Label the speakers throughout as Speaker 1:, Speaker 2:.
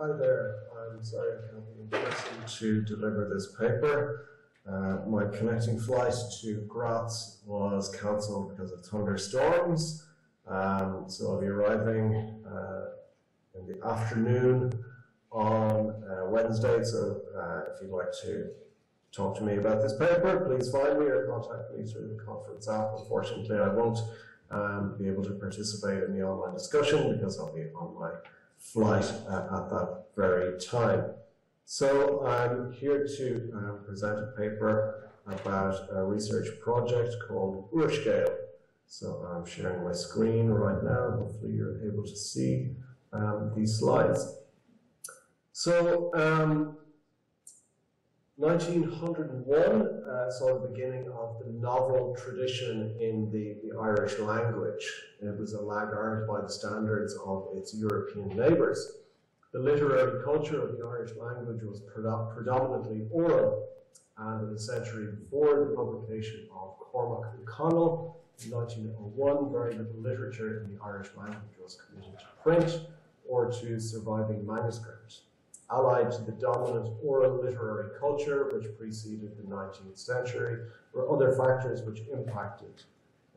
Speaker 1: Hi there. I'm sorry I can't be in person to deliver this paper. Uh, my connecting flight to Graz was cancelled because of thunderstorms. Um, so I'll be arriving uh, in the afternoon on uh, Wednesday. So uh, if you'd like to talk to me about this paper, please find me or contact me through the conference app. Unfortunately, I won't um, be able to participate in the online discussion because I'll be on my flight uh, at that very time. So I'm here to uh, present a paper about a research project called Úrscéal. So I'm sharing my screen right now. Hopefully you're able to see um, these slides. So um, 1901 uh, saw the beginning of the novel tradition in the, the Irish language. It was a laggard by the standards of its European neighbours. The literary culture of the Irish language was predominantly oral, and in the century before the publication of Cormac Ua Conaill in 1901, very little literature in the Irish language was committed to print or to surviving manuscripts allied to the dominant oral literary culture which preceded the 19th century, were other factors which impacted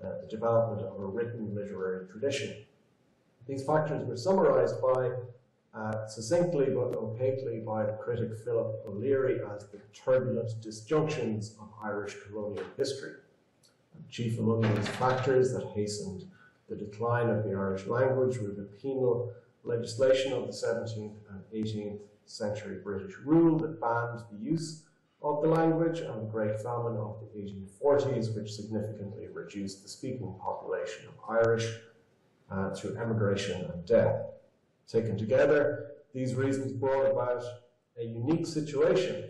Speaker 1: uh, the development of a written literary tradition. These factors were summarized by, uh, succinctly but opaquely by the critic Philip O'Leary as the turbulent disjunctions of Irish colonial history. Chief among these factors that hastened the decline of the Irish language were the penal legislation of the 17th and 18th century British rule that banned the use of the language and the Great Famine of the 1840s, which significantly reduced the speaking population of Irish uh, through emigration and death. Taken together, these reasons brought about a unique situation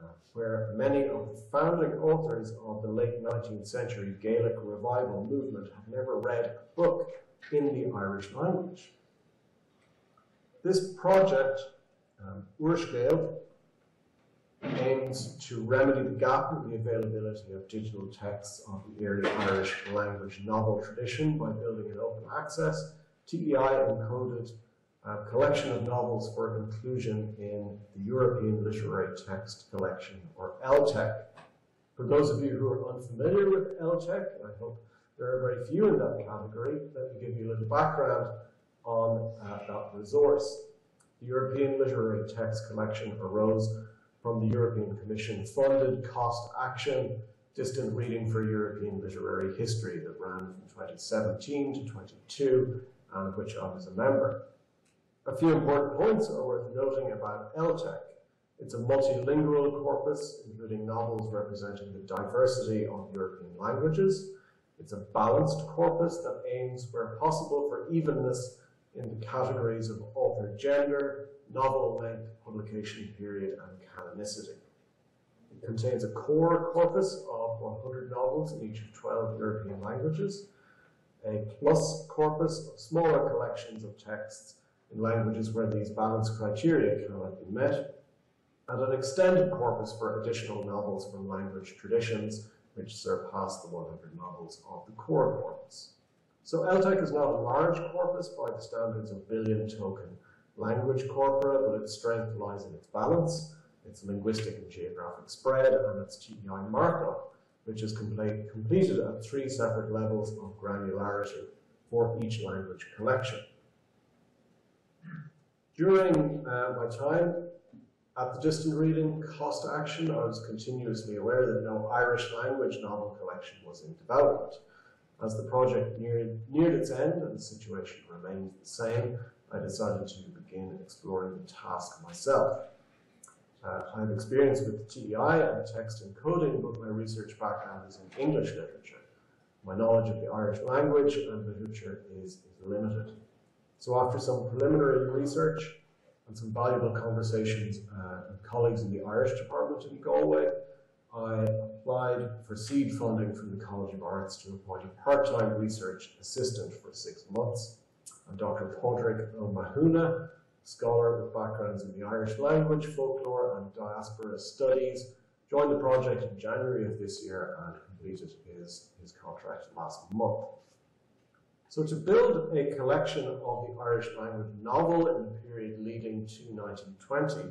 Speaker 1: uh, where many of the founding authors of the late 19th century Gaelic revival movement have never read a book in the Irish language. This project um, Úrscéal aims to remedy the gap in the availability of digital texts of the early Irish language novel tradition by building an open access, TEI encoded uh, collection of novels for inclusion in the European Literary Text Collection, or ELTEC. For those of you who are unfamiliar with ELTEC, I hope there are very few in that category, let me give you a little background on uh, that resource. The European Literary Text Collection arose from the European Commission funded Cost Action Distant Reading for European Literary History that ran from 2017 to 22 and of which I was a member. A few important points are worth noting about ELTEC. It's a multilingual corpus, including novels representing the diversity of European languages. It's a balanced corpus that aims, where possible, for evenness in the categories of author gender, novel length, publication period, and canonicity. It contains a core corpus of 100 novels in each of 12 European languages, a plus corpus of smaller collections of texts in languages where these balance criteria cannot be met, and an extended corpus for additional novels from language traditions which surpass the 100 novels of the core corpus. So ELTEC is not a large corpus by the standards of billion token language corpora, but its strength lies in its balance, its linguistic and geographic spread, and its TEI markup, which is complete, completed at three separate levels of granularity for each language collection. During uh, my time at the distant reading cost action, I was continuously aware that no Irish language novel collection was in development. As the project neared, neared its end and the situation remained the same, I decided to begin exploring the task myself. Uh, I have experience with TEI and text encoding, but my research background is in English literature. My knowledge of the Irish language and literature is, is limited. So after some preliminary research and some valuable conversations uh, with colleagues in the Irish department in Galway, I applied for seed funding from the College of Arts to appoint a part-time research assistant for six months. And Dr. Padraig O'Mahuna, scholar with backgrounds in the Irish language, folklore and diaspora studies, joined the project in January of this year and completed his, his contract last month. So So to build a collection of the Irish language novel in the period leading to 1920,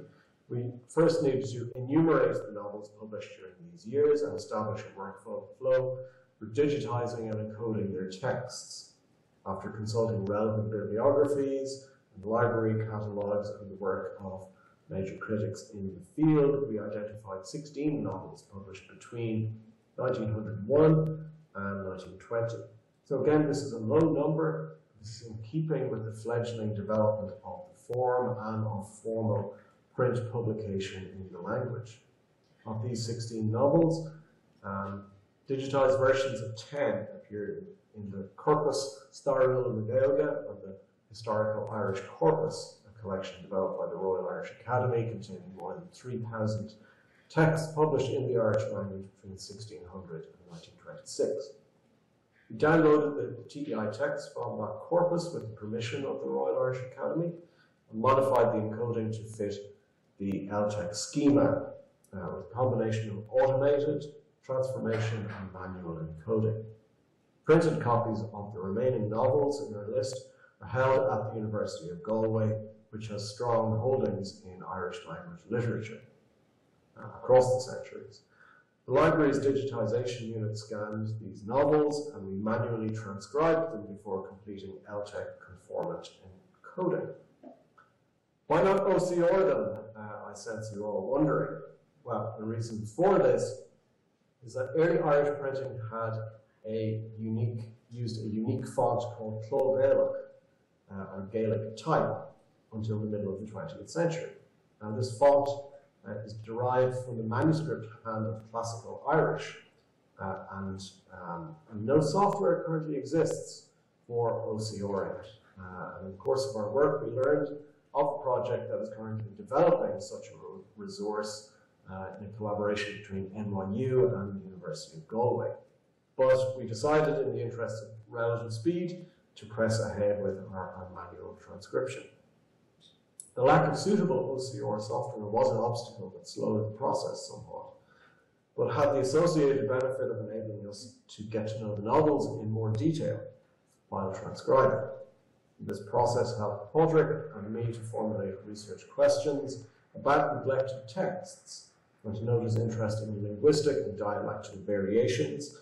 Speaker 1: we first need to enumerate the novels published during these years and establish a workflow for digitizing and encoding their texts. After consulting relevant bibliographies and library catalogues and the work of major critics in the field, we identified 16 novels published between 1901 and 1920. So again, this is a low number. This is in keeping with the fledgling development of the form and of formal print publication in the language. Of these 16 novels, um, digitized versions of 10 appeared in the Corpus na Gaeilge of the Historical Irish Corpus, a collection developed by the Royal Irish Academy containing more than 3,000 texts published in the Irish language between 1600 and 1926. We downloaded the TEI text from that corpus with the permission of the Royal Irish Academy and modified the encoding to fit the ELTEC schema uh, with a combination of automated transformation and manual encoding. Printed copies of the remaining novels in our list are held at the University of Galway, which has strong holdings in Irish language literature uh, across the centuries. The library's digitization unit scanned these novels and we manually transcribed them before completing ELTEC conformant encoding. Why not OCR? Sense you're all wondering. Well, the reason for this is that early Irish printing had a unique, used a unique font called Cló Gaelach, uh, or Gaelic type, until the middle of the 20th century. And this font uh, is derived from the manuscript hand of classical Irish, uh, and, um, no software currently exists for OCR. Uh, and in the course of our work, we learned of a project that is currently developing such a resource uh, in a collaboration between NYU and the University of Galway. But we decided in the interest of relative speed to press ahead with our manual transcription. The lack of suitable OCR software was an obstacle that slowed the process somewhat, but had the associated benefit of enabling us to get to know the novels in more detail while transcribing. This process helped Padraig and me to formulate research questions about neglected texts and to note his interest in linguistic and dialectal variations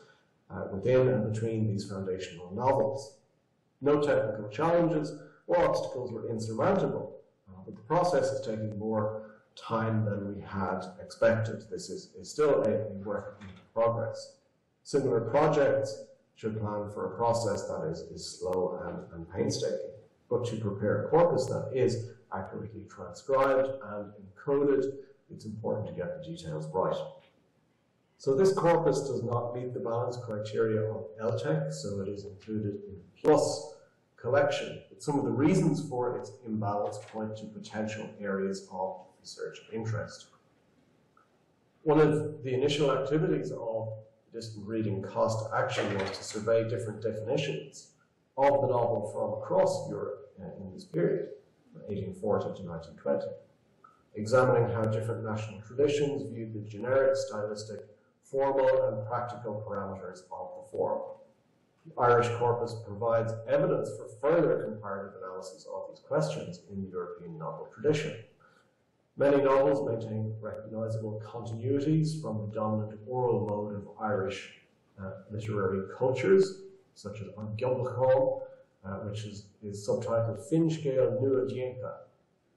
Speaker 1: uh, within and between these foundational novels. No technical challenges or obstacles were insurmountable, uh, but the process is taking more time than we had expected. This is, is still a, a work in progress. Similar projects should plan for a process that is, is slow and, and painstaking, but to prepare a corpus that is accurately transcribed and encoded, it's important to get the details right. So this corpus does not meet the balance criteria of ELTEC, so it is included in the PLUS collection. But some of the reasons for its imbalance point to potential areas of research interest. One of the initial activities of distant reading cost action was to survey different definitions of the novel from across Europe uh, in this period, from 1840 to 1920, examining how different national traditions viewed the generic, stylistic, formal, and practical parameters of the form. The Irish corpus provides evidence for further comparative analysis of these questions in the European novel tradition. Many novels maintain recognizable continuities from the dominant oral mode of Irish uh, literary cultures, such as An Giobalcháin, uh, which is, is subtitled Finscéal Nua-dhéanta,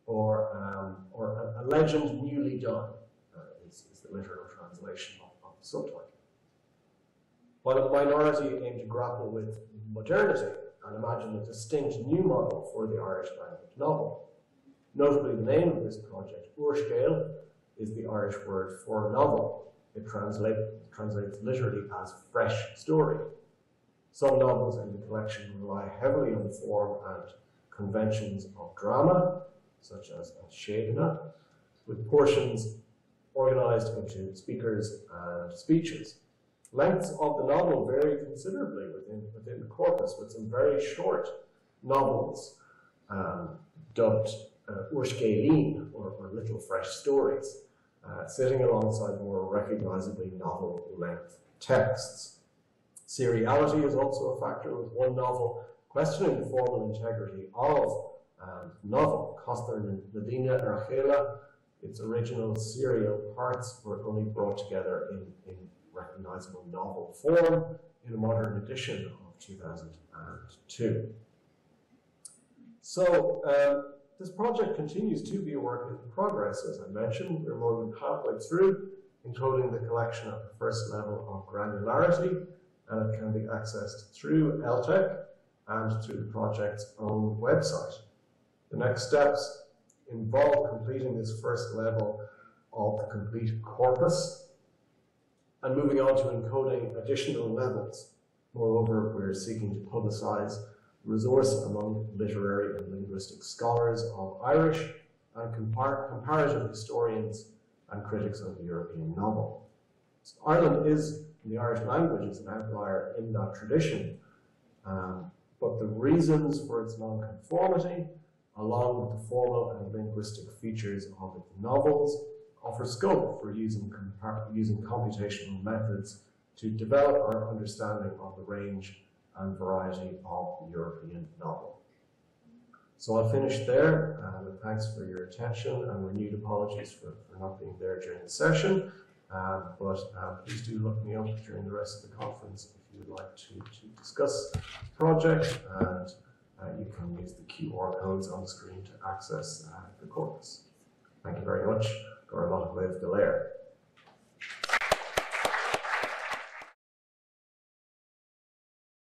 Speaker 1: or, um, or a, a, Legend Newly Done, uh, is, is, the literal translation of, of the subtitle. While a minority aim to grapple with modernity and imagine a distinct new model for the Irish language novel, Notably, the name of this project, Úrscéal, is the Irish word for novel. It translate, translates literally as fresh story. Some novels in the collection rely heavily on the form and conventions of drama, such as Séadna, with portions organized into speakers and speeches. Lengths of the novel vary considerably within, within the corpus, with some very short novels um, dubbed uh, or, or Little Fresh Stories, uh, sitting alongside more recognizably novel length texts. Seriality is also a factor, with one novel questioning the formal integrity of um, novel Costa Nadina Archela. Its original serial parts were only brought together in, in recognizable novel form in a modern edition of 2002. So, um, this project continues to be a work in progress, as I mentioned. We're more than halfway through, including the collection at the first level of granularity, and it can be accessed through ELTEC and through the project's own website. The next steps involve completing this first level of the complete corpus and moving on to encoding additional levels. Moreover, we're seeking to publicize resource among literary and linguistic scholars of Irish and compar comparative historians and critics of the European novel. So Ireland is, in the Irish language, is an outlier in that tradition, um, but the reasons for its nonconformity, along with the formal and linguistic features of its novels, offer scope for using, using computational methods to develop our understanding of the range and variety of the European novel. So I'll finish there, uh, thanks for your attention and renewed apologies for, for not being there during the session. Uh, but uh, please do look me up during the rest of the conference if you would like to, to discuss the project and uh, you can use the QR codes on the screen to access uh, the corpus. Thank you very much. Lot of Lev Delaire.